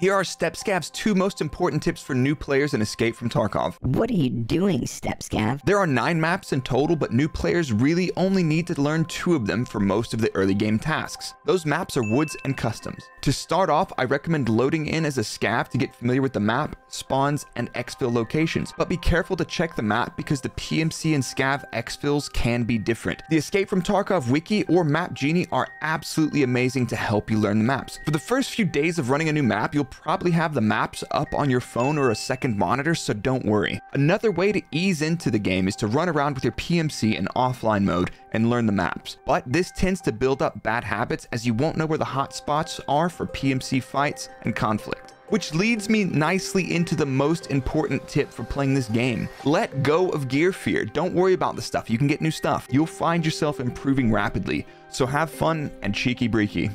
Here are StepScav's two most important tips for new players in Escape from Tarkov. What are you doing, StepScav? There are nine maps in total, but new players really only need to learn two of them for most of the early game tasks. Those maps are woods and customs. To start off, I recommend loading in as a scav to get familiar with the map, spawns, and exfil locations, but be careful to check the map because the PMC and scav exfils can be different. The Escape from Tarkov wiki or Map Genie are absolutely amazing to help you learn the maps. For the first few days of running a new map, you'll probably have the maps up on your phone or a second monitor, so don't worry. Another way to ease into the game is to run around with your PMC in offline mode and learn the maps. But this tends to build up bad habits as you won't know where the hot spots are for PMC fights and conflict. Which leads me nicely into the most important tip for playing this game. Let go of gear fear. Don't worry about the stuff. You can get new stuff. You'll find yourself improving rapidly. So have fun and cheeky breeky.